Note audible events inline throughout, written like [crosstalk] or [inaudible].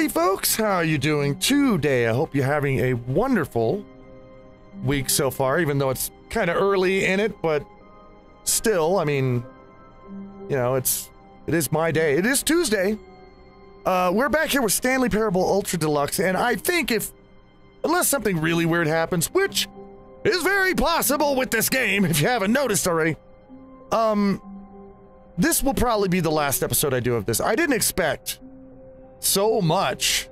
howdy, folks. How are you doing today? I hope you're having a wonderful week so far, even though it's kind of early in it, but still, I mean, you know, it's it is my day. It is Tuesday. Uh, we're back here with Stanley Parable Ultra Deluxe, and I think if unless something really weird happens, which is very possible with this game, [laughs] if you haven't noticed already, um, this will probably be the last episode I do of this. I didn't expect so much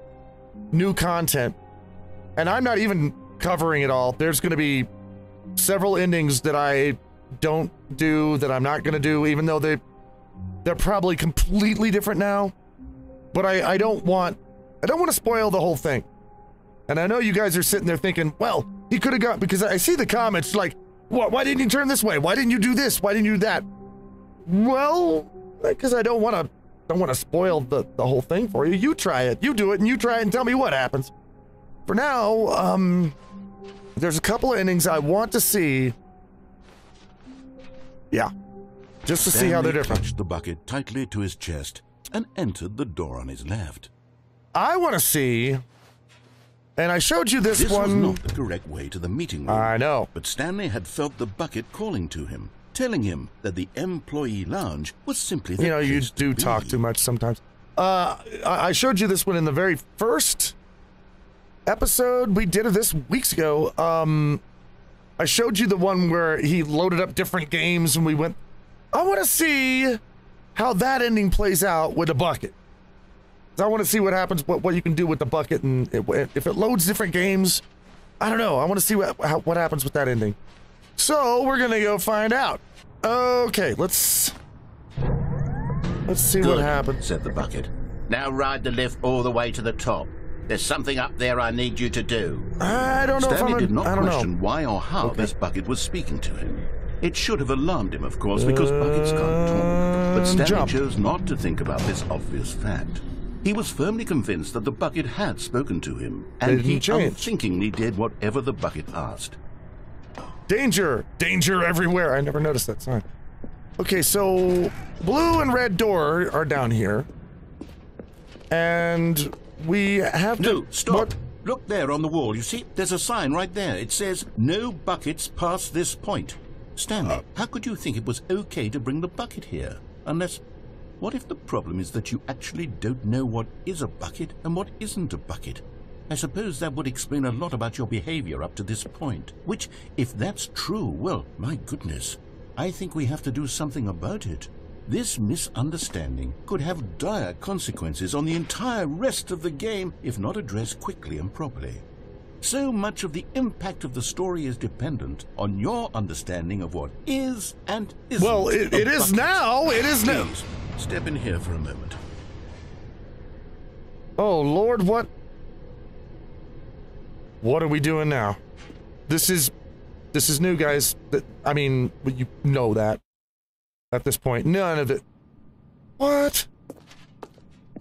new content, and I'm not even covering it all. There's going to be several endings that I don't do that I'm not going to do, even though they they're probably completely different now. But I, I don't want I don't want to spoil the whole thing. And I know you guys are sitting there thinking, well, he could have got because I see the comments like, what? Why didn't you turn this way? Why didn't you do this? Why didn't you do that? Well, because I don't want to don't want to spoil the, the whole thing for you. You try it. You do it and you try it and tell me what happens. For now, um, there's a couple of endings I want to see. Yeah. Just to Stanley see how they're different. touched the bucket tightly to his chest and entered the door on his left. I want to see. And I showed you this, This was not the correct way to the meeting room. I know. But Stanley had felt the bucket calling to him, telling him that the employee lounge was simply the You know, you do to talk too much sometimes. Uh, I I showed you this one in the very first episode we did of this weeks ago. Um, I showed you the one where he loaded up different games and we went. I want to see how that ending plays out with a bucket. I want to see what happens, what, what you can do with the bucket, and it, if it loads different games. I don't know. I want to see what how, what happens with that ending. So we're gonna go find out. Okay, let's let's see what Good, happens. said the bucket. Now ride the lift all the way to the top. There's something up there I need you to do. I don't know Stanley did not I don't question know. why or how Okay. this bucket was speaking to him. It should have alarmed him, of course, because uh, buckets can't talk. But Stanley jump. chose not to think about this obvious fact. He was firmly convinced that the bucket had spoken to him, and he change. unthinkingly did whatever the bucket asked. Danger! Danger everywhere! I never noticed that sign. Okay, so blue and red door are down here, and we have No, to. stop. What? Look there on the wall. You see, there's a sign right there. It says, no buckets past this point. Stanley, Uh. how could you think it was okay to bring the bucket here? Unless, what if the problem is that you actually don't know what is a bucket and what isn't a bucket? I suppose that would explain a lot about your behavior up to this point. Which, if that's true, well, my goodness, I think we have to do something about it. This misunderstanding could have dire consequences on the entire rest of the game if not addressed quickly and properly. So much of the impact of the story is dependent on your understanding of what is and isn't. Well, it, it is now. It is now. Please, step in here for a moment. Oh Lord, what? What are we doing now? This is, this is new, guys. I mean, you know that. At this point, none of it. What?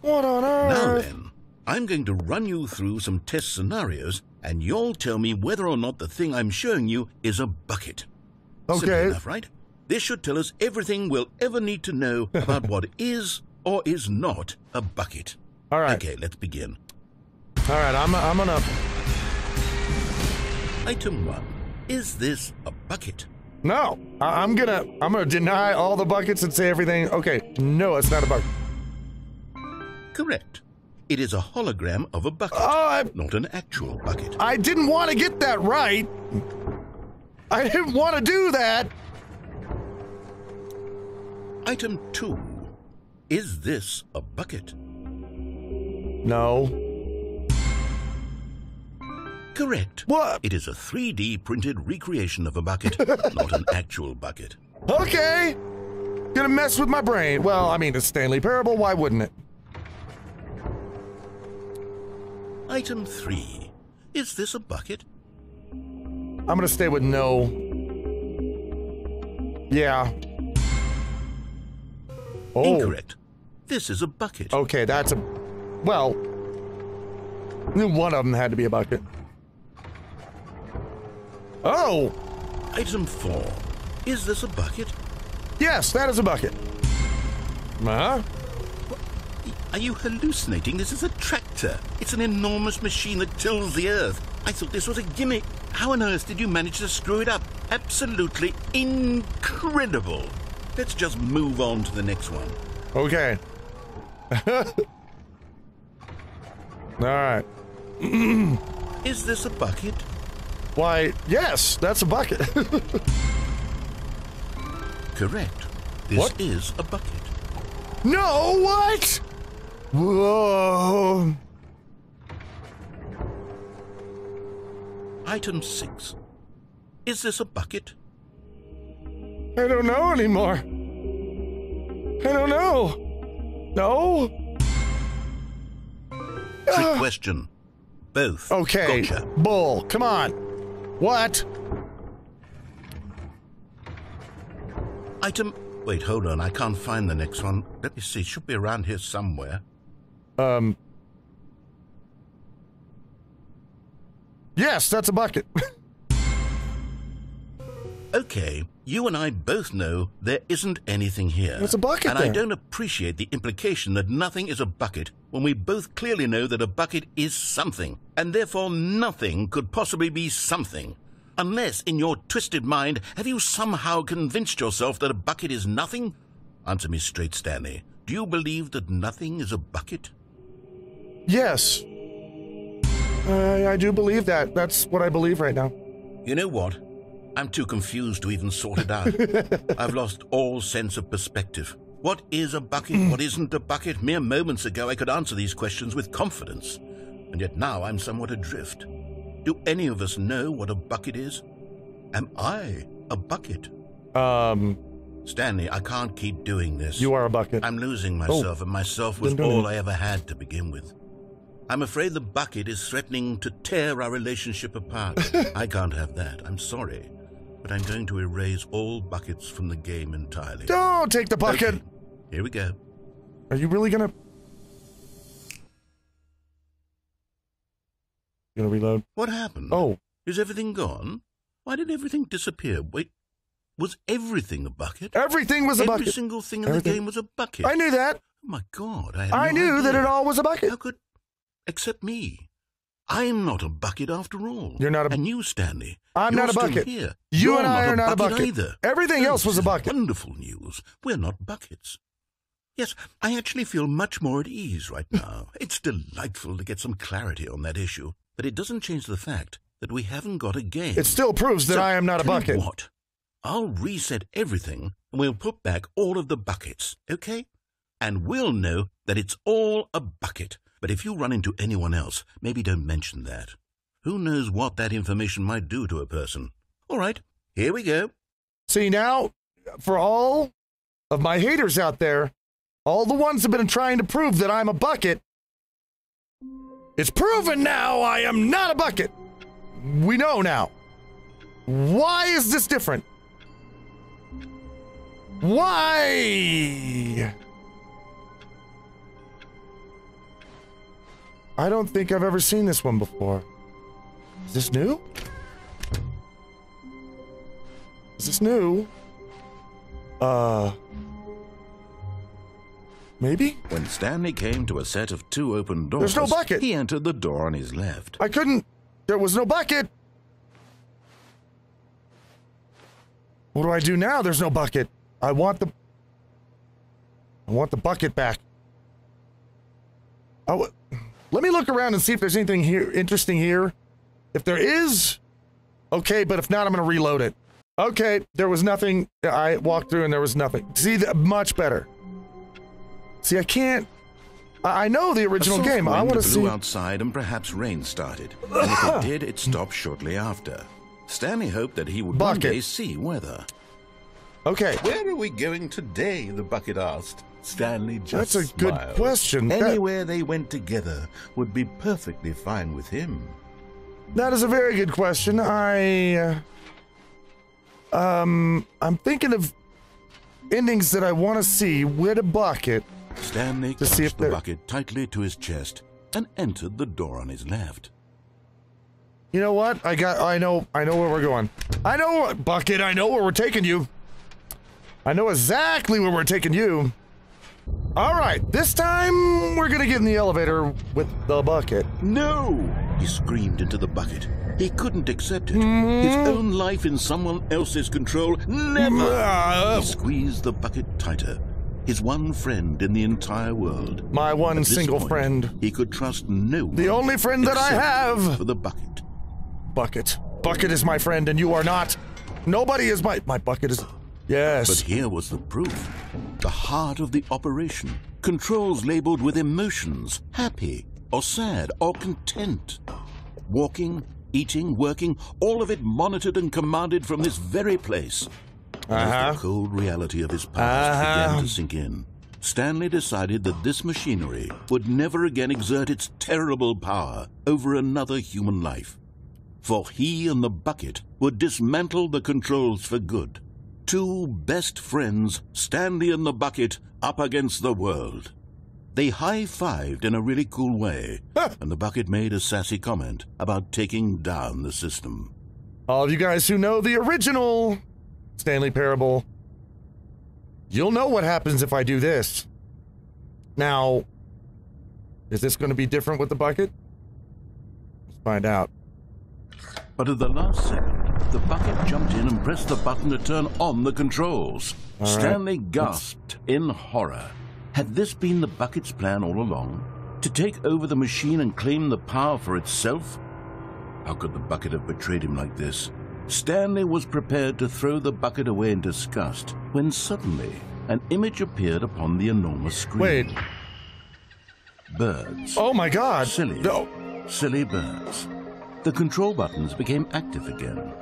What on earth? Now then, I'm going to run you through some test scenarios, and you'll tell me whether or not the thing I'm showing you is a bucket. Okay. Simple enough, right? This should tell us everything we'll ever need to know [laughs] about what is or is not a bucket. All right. Okay, let's begin. All right. I'm. I'm gonna. Item one. Is this a bucket? No, I, I'm gonna I'm gonna deny all the buckets and say everything. Okay, no, it's not a bucket. Correct. It is a hologram of a bucket, Oh, I, not an actual bucket. I didn't want to get that right. I didn't want to do that. Item two. Is this a bucket? No. Correct. What? It is a 3D printed recreation of a bucket, [laughs] not an actual bucket. Okay. Gonna mess with my brain. Well, I mean, it's Stanley Parable. Why wouldn't it? Item 3. Is this a bucket? I'm gonna stay with no. Yeah. Oh. Incorrect. This is a bucket. Okay, that's a. Well. One of them had to be a bucket. Oh! Item 4. Is this a bucket? Yes, that is a bucket. Huh? Are you hallucinating? This is a tractor. It's an enormous machine that tills the earth. I thought this was a gimmick. How on earth did you manage to screw it up? Absolutely incredible. Let's just move on to the next one. Okay. [laughs] All right. [clears throat] Is this a bucket? Why, yes, that's a bucket. [laughs] Correct. This What? is a bucket. no, what? Whoa. Item 6. Is this a bucket? I don't know anymore. I don't know. No? Trick question. Both. Okay. Gotcha. Bull, come on. What? Item. Wait, hold on. I can't find the next one. Let me see. It should be around here somewhere. Um. Yes, that's a bucket. [laughs] Okay, you and I both know there isn't anything here. There's a bucket And I don't appreciate the implication that nothing is a bucket when we both clearly know that a bucket is something, and therefore nothing could possibly be something. Unless, in your twisted mind, have you somehow convinced yourself that a bucket is nothing? Answer me straight, Stanley. Do you believe that nothing is a bucket? yes. I, I do believe that. That's what I believe right now. You know what? I'm too confused to even sort it out. [laughs] I've lost all sense of perspective. What is a bucket? What isn't a bucket? Mere moments ago, I could answer these questions with confidence. And yet now I'm somewhat adrift. Do any of us know what a bucket is? Am I a bucket? Um, Stanley, I can't keep doing this. you are a bucket. I'm losing myself, and myself was all it. I ever had to begin with. I'm afraid the bucket is threatening to tear our relationship apart. [laughs] I can't have that. I'm sorry. But I'm going to erase all buckets from the game entirely. Don't take the bucket. Okay, Here we go. Are you really gonna? You gonna reload? What happened? Oh, Is everything gone? Why did everything disappear? Wait, was everything a bucket? everything was a Every bucket. Every single thing in Everything. the game was a bucket. I knew that. Oh my God! I, I no knew that it all was a bucket. How could, except me? I'm not a bucket after all. You're not a- And you, Stanley. I'm not a still bucket. Here. You You're and I are not a bucket. either. Everything else was a bucket. Wonderful news. We're not buckets. Yes, I actually feel much more at ease right [laughs] now. it's delightful to get some clarity on that issue, but it doesn't change the fact that we haven't got a game. It still proves that So, I am not a bucket. What? I'll reset everything and we'll put back all of the buckets, okay? And we'll know that it's all a bucket. But if you run into anyone else, maybe don't mention that. Who knows what that information might do to a person? All right, here we go. See now, for all of my haters out there, all the ones have been trying to prove that I'm a bucket, it's proven now I am not a bucket. We know now. Why is this different? Why? I don't think I've ever seen this one before. Is this new? Is this new? Uh. Maybe? When Stanley came to a set of two open doors, There's no bucket. he entered the door on his left. I couldn't. There was no bucket. What do I do now? There's no bucket. I want the. I want the bucket back. I w- let me look around and see if there's anything here interesting here. If there is, okay. But if not, I'm gonna reload it. Okay, there was nothing. I walked through and there was nothing. See, much better. See, I can't. I know the original game. I want to blew see. outside and perhaps rain started. [laughs] And if it did, it stopped shortly after. Stanley hoped that he would one Bucket. day see weather. Okay, Where are we going today? The bucket asked. Stanley just That's a good smiled. question. That- Anywhere they went together would be perfectly fine with him. That is a very good question. I uh, um I'm thinking of endings that I want to see with a bucket. Stanley To see if the bucket tightly to his chest and entered the door on his left. You know what? I got I know I know where we're going. I know bucket, I know where we're taking you. I know exactly where we're taking you. All right, this time we're gonna get in the elevator with the bucket. No! He screamed into the bucket. He couldn't accept it. His own life in someone else's control. Never! Uh, He squeezed the bucket tighter. His one friend in the entire world. my one single point, friend. He could trust no one. The only friend that I have. For the bucket. Bucket. Bucket is my friend, and you are not. Nobody is my. My bucket is. Yes. But here was the proof. The heart of the operation. Controls labeled with emotions. Happy, or sad, or content. Walking, eating, working, all of it monitored and commanded from this very place. Uh-huh. the cold reality of his past Uh-huh. began to sink in, Stanley decided that this machinery would never again exert its terrible power over another human life. For he and the bucket would dismantle the controls for good. Two best friends, Stanley and the bucket, up against the world. They high-fived in a really cool way, and the bucket made a sassy comment about taking down the system. All of you guys who know the original Stanley Parable, you'll know what happens if I do this. Now, is this going to be different with the bucket? Let's find out. But at the last second, the bucket jumped in and pressed the button to turn on the controls. right. Stanley gasped in horror. Had this been the bucket's plan all along? To take over the machine and claim the power for itself? How could the bucket have betrayed him like this? Stanley was prepared to throw the bucket away in disgust when suddenly an image appeared upon the enormous screen. Wait. Birds. Oh my god. Silly. No. Silly birds. The control buttons became active again.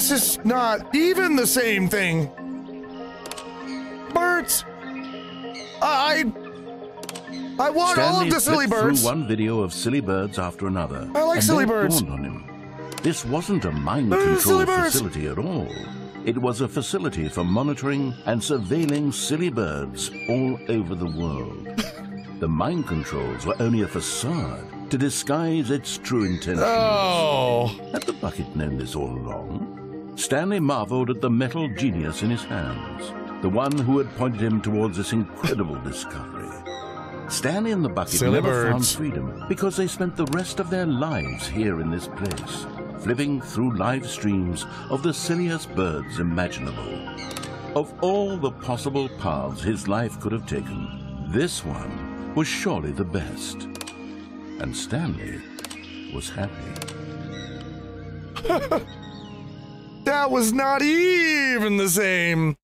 This is not even the same thing. Birds. I. I want all Stanley of the silly birds. through one video of silly birds after another. I like silly birds. dawned on him. This wasn't a mind Uh, control birds. facility at all. It was a facility for monitoring and surveilling silly birds all over the world. the mind controls were only a facade to disguise its true intentions. Oh. Had the bucket known this all along? Stanley marveled at the metal genius in his hands, the one who had pointed him towards this incredible discovery. Stanley and the bucket Silly never found freedom because they spent the rest of their lives here in this place, flipping through live streams of the silliest birds imaginable. Of all the possible paths his life could have taken, this one was surely the best. And Stanley was happy. [laughs] That was not even the same.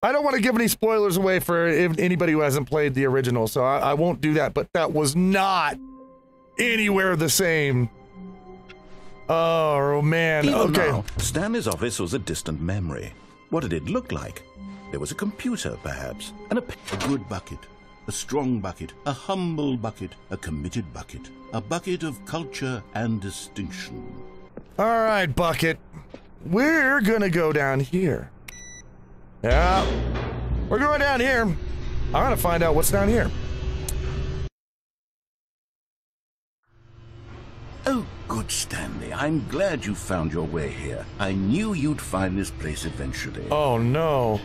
I don't want to give any spoilers away for anybody who hasn't played the original, so I, I won't do that. But that was not anywhere the same. Oh man. Even okay. now, Stanley's office was a distant memory. What did it look like? There was a computer, perhaps, and a good bucket, a strong bucket, a humble bucket, a committed bucket, a bucket of culture and distinction. All right, bucket. We're gonna go down here. Yeah. We're going down here. I'm gonna find out what's down here. Oh, good Stanley, I'm glad you found your way here. I knew you'd find this place eventually. Oh no.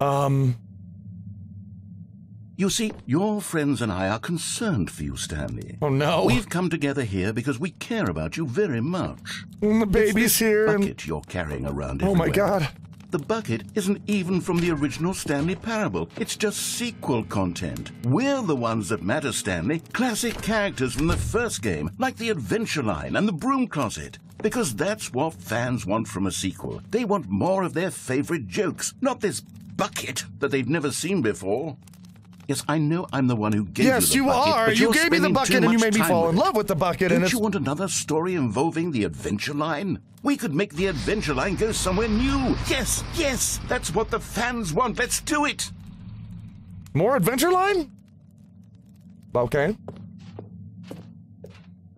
Um. You see, your friends and I are concerned for you, Stanley. Oh no. We've come together here because we care about you very much. Mm, the baby's here. And, bucket you're carrying around oh my god. The bucket isn't even from the original Stanley Parable. It's just sequel content. We're the ones that matter, Stanley. Classic characters from the first game, like the Adventure Line and the Broom Closet. Because that's what fans want from a sequel. They want more of their favorite jokes, not this bucket that they've never seen before. Yes, I know I'm the one who gave Yes, you you the bucket. are. but You you're gave me the bucket and you made me fall in love with the bucket. Don't and you want another story involving the Adventure Line? We could make the Adventure Line go somewhere new. Yes, yes, that's what the fans want. Let's do it. more Adventure Line. Okay.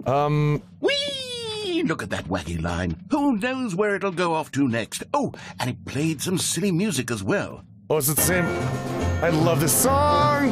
Um. Whee! Look at that wacky line. Who knows where it'll go off to next? Oh, and it played some silly music as well. Oh, is it the same? I love this song.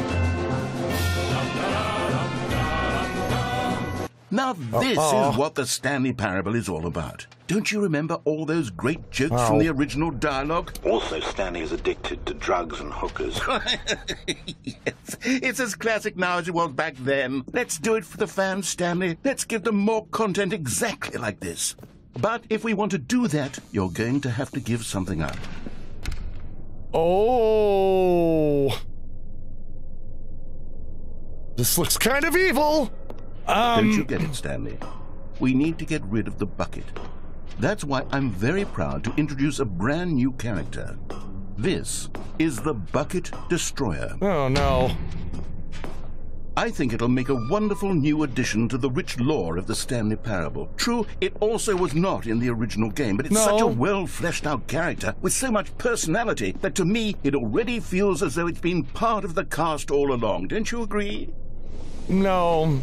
Now this Uh-oh. is what the Stanley Parable is all about. Don't you remember all those great jokes Oh. from the original dialogue? Also, Stanley is addicted to drugs and hookers. [laughs] yes, it's as classic now as it was back then. Let's do it for the fans, Stanley. Let's give them more content exactly like this. But if we want to do that, you're going to have to give something up. Oh. This looks kind of evil. Um, Don't you get it, Stanley? We need to get rid of the bucket. That's why I'm very proud to introduce a brand new character. This is the Bucket Destroyer. oh no. I think it'll make a wonderful new addition to the rich lore of the Stanley Parable. True, it also was not in the original game, but it's No. such a well fleshed out character with so much personality that to me it already feels as though it's been part of the cast all along. Don't you agree? No.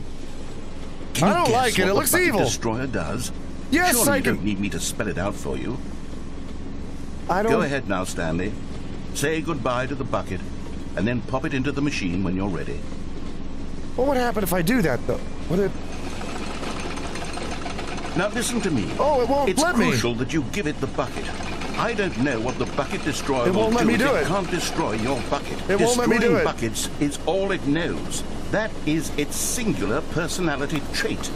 Can I don't like it. It looks evil. Destroyer does. Yes, Surely I you don't need me to spell it out for you. I don't. Go ahead now, Stanley. Say goodbye to the bucket, and then pop it into the machine when you're ready. What would happen if I do that though? What it? Now listen to me. Oh, it won't it's let me. It's crucial that you give it the bucket. I don't know what the bucket destroyer It will won't let do me do it it. can't destroy your bucket. It won't let me do Destroying it. buckets is all it knows. That is its singular personality trait.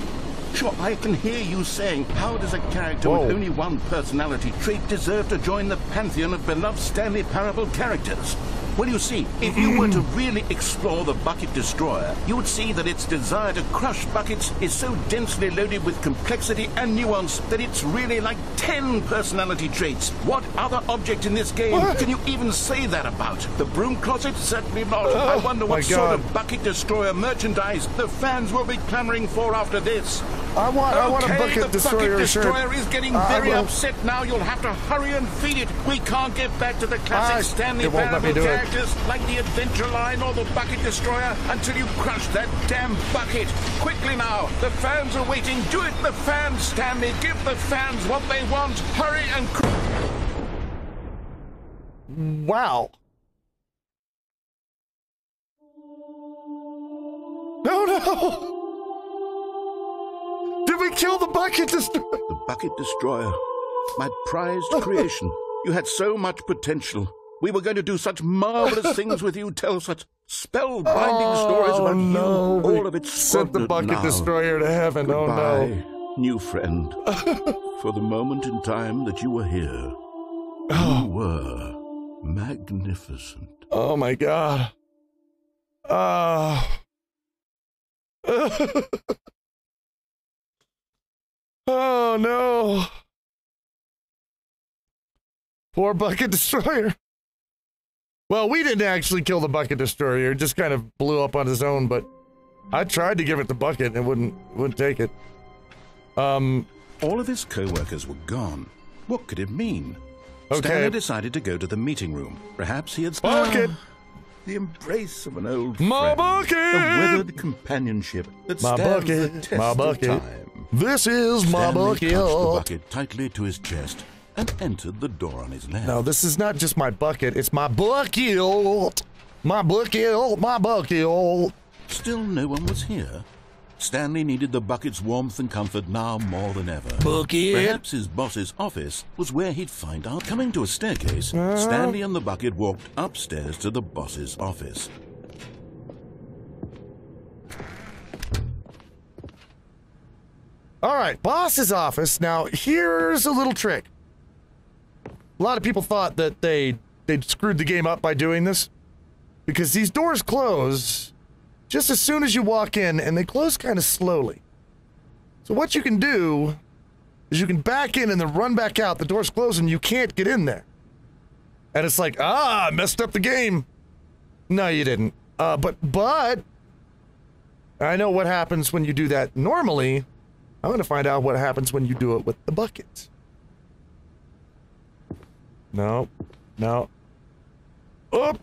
Sure, I can hear you saying, how does a character Whoa. with only one personality trait deserve to join the pantheon of beloved Stanley Parable characters? Well, you see, if you were to really explore the Bucket Destroyer, you would see that its desire to crush buckets is so densely loaded with complexity and nuance that it's really like 10 personality traits. What other object in this game What? can you even say that about? The broom closet? Certainly not. Oh, I Oh, wonder what sort of Bucket Destroyer merchandise the fans will be clamoring for after this. I want. I want a Okay, bucket the destroyer bucket shirt. destroyer is getting very upset now. You'll have to hurry and feed it. We can't get back to the classic I- Stanley it won't let me Parable do it. characters like the Adventure Line or the Bucket Destroyer until you crush that damn bucket. Quickly now, the fans are waiting. Do it, the fans, Stanley. Give the fans what they want. Hurry and. Cr- Wow. Oh no! Kill the bucket destroyer? the Bucket Destroyer, my prized creation. You had so much potential. We were going to do such marvelous [laughs] things with you. Tell such spellbinding stories about Oh, no. you. All of it Sent the bucket now. destroyer to heaven. Goodbye, Oh no, new friend. [laughs] For the moment in time that you were here, you were magnificent. Oh my god. Uh. [laughs] oh no. Poor bucket [laughs] destroyer. Well, we didn't actually kill the bucket destroyer. It just kind of blew up on his own, but I tried to give it the bucket and it wouldn't wouldn't take it. Um All of his co-workers were gone. What could it mean? Okay. Stanley decided to go to the meeting room. Perhaps he had Bucket! the embrace of an old My friend. bucket! The weathered companionship that My stands the test my of bucket. time. This is bucket. touched the bucket tightly to his chest and entered the door on his left. No, this is not just my bucket, it's my bucket. My bucket, my bucket. Still no one was here. Stanley needed the bucket's warmth and comfort now more than ever. Bucket. Perhaps his boss's office was where he'd find out. Coming to a staircase, Stanley and the bucket walked upstairs to the boss's office. All right, boss's office. Now, here's a little trick. A lot of people thought that they they screwed the game up by doing this because these doors close just as soon as you walk in and they close kind of slowly. So what you can do is you can back in and then run back out. The door's closed and you can't get in there. And it's like, ah, I messed up the game. No, you didn't. Uh, but but I know what happens when you do that normally. I'm going to find out what happens when you do it with the bucket. No. No. Oh!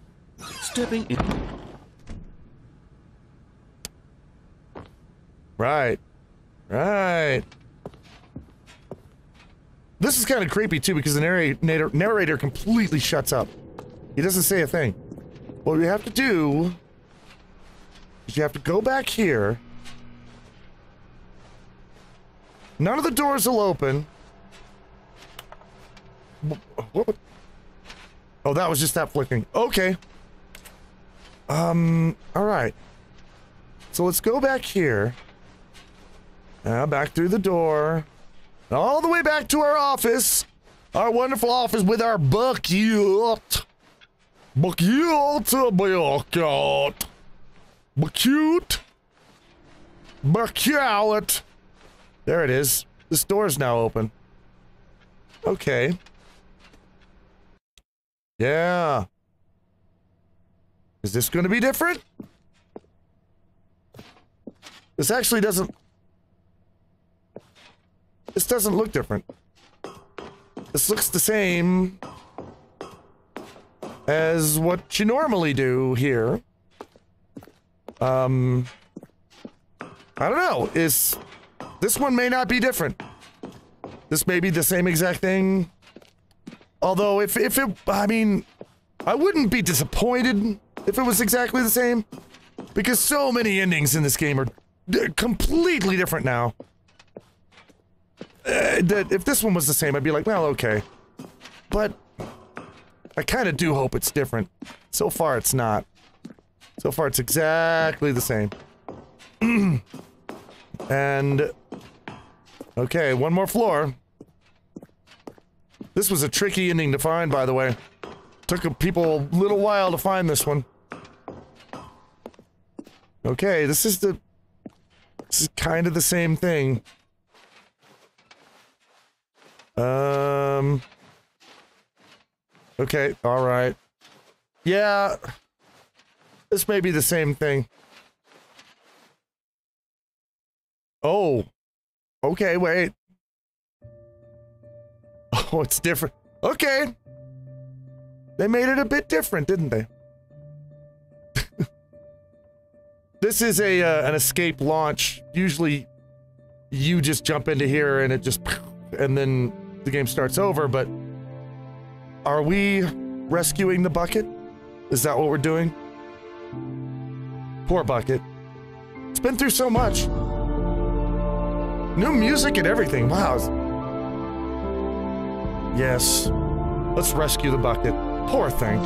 Stepping in. Right. Right. This is kind of creepy too because the narrator, narrator completely shuts up. He doesn't say a thing. What we have to do is you have to go back here None of the doors will open. Oh, that was just that flicking. Okay. Um, alright. So let's go back here. Now back through the door. All the way back to our office. Our wonderful office with our bucket. Bucket, bucket. Bucket. Bucket. There it is. This door's now open. Okay. Yeah. Is this going to be different? This actually doesn't... This doesn't look different. This looks the same as what you normally do here. Um... I don't know. Is... This one may not be different. This may be the same exact thing. Although, if, if it... I mean... I wouldn't be disappointed if it was exactly the same. Because so many endings in this game are completely different now. Uh, that if this one was the same, I'd be like, well, okay. But I kind of do hope it's different. So far, it's not. So far, it's exactly the same. [clears throat] and okay, one more floor. This was a tricky ending to find, by the way. Took people a little while to find this one. Okay, this is the... This is kind of the same thing. Um... Okay, alright. Yeah... This may be the same thing. Oh. Okay, wait. [laughs] Oh, it's different. Okay. They made it a bit different, didn't they? [laughs] this is a uh, an escape launch. Usually you just jump into here and it just [laughs] and then the game starts over, but are we rescuing the bucket? Is that what we're doing? Poor bucket. It's been through so much. New music and everything. Wow. Yes. Let's rescue the bucket. Poor thing.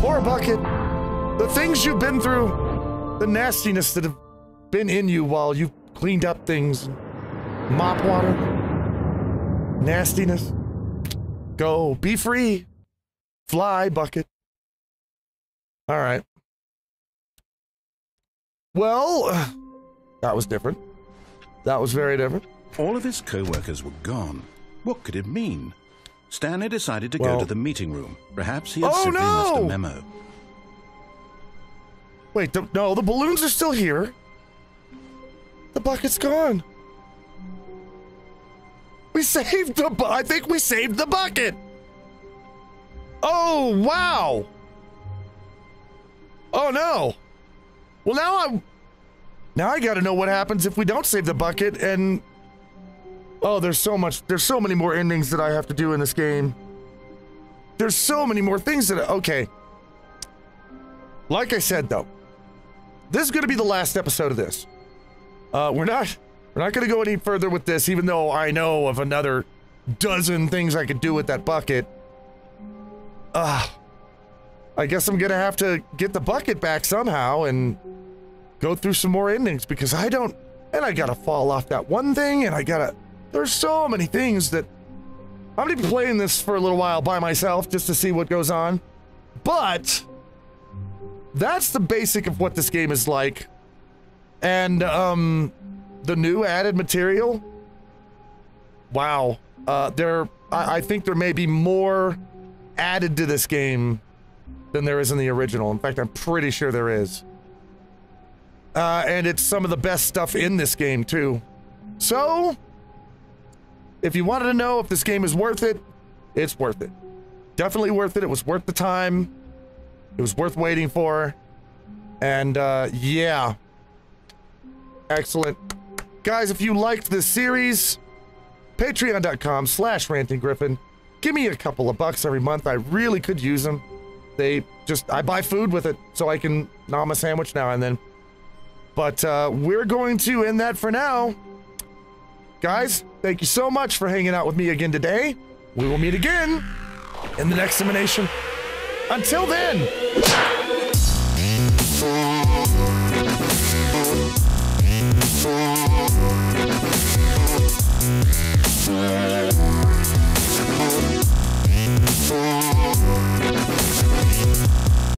Poor bucket. The things you've been through, the nastiness that have been in you while you cleaned up things. Mop water. Nastiness. Go. Be free. Fly, bucket. All right. Well, that was different. That was very different. All of his co-workers were gone. What could it mean? Stanley decided to Well- go to the meeting room. Perhaps he had Oh, simply missed a memo. Wait, the, no, the balloons are still here. The bucket's gone. We saved the bu- I think we saved the bucket. Oh, wow. Oh no. Well, now I'm Now I got to know what happens if we don't save the bucket and Oh, there's so much there's so many more endings that I have to do in this game. There's so many more things that okay. Like I said though, this is to be the last episode of this. Uh, we're not we're not to go any further with this, even though I know of another dozen things I could do with that bucket. Ah, I guess I'm gonna have to get the bucket back somehow and go through some more endings because I don't. And I gotta fall off that one thing, and I gotta. There's so many things that I'm gonna be playing this for a little while by myself just to see what goes on. But that's the basic of what this game is like. And um the new added material. Wow. Uh there I, I think there may be more added to this game than there is in the original. In fact, I'm pretty sure there is. Uh, and it's some of the best stuff in this game, too. So, if you wanted to know if this game is worth it, it's worth it. Definitely worth it. It was worth the time. It was worth waiting for. And, uh, yeah. Excellent. Guys, if you liked this series, patreon.com slash rantinggryphon. Give me a couple of bucks every month. I really could use them. They just, I buy food with it so I can nom a sandwich now and then. But uh, we're going to end that for now. Guys, thank you so much for hanging out with me again today. We will meet again in the next simulation. Until then,